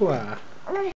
Uau.